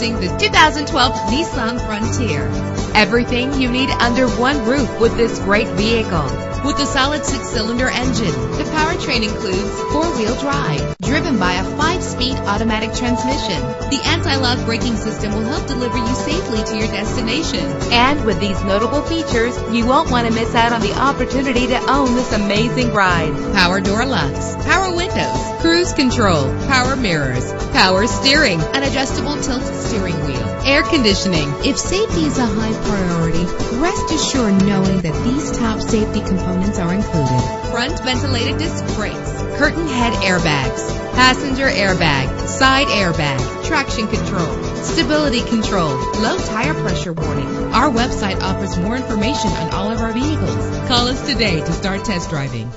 The 2012 Nissan Frontier. Everything you need under one roof with this great vehicle. With a solid six-cylinder engine, the powertrain includes four-wheel drive, driven by a five-speed automatic transmission. The anti-lock braking system will help deliver you safely to your destination. And with these notable features, you won't want to miss out on the opportunity to own this amazing ride. Power door locks, power windows, cruise control, power mirrors, power steering, an adjustable tilt steering wheel, air conditioning. If safety is a high priority, rest assured knowing that these top safety components are included. Front ventilated disc brakes, curtain head airbags, passenger airbag, side airbag, traction control, stability control, low tire pressure warning. Our website offers more information on all of our vehicles. Call us today to start test driving.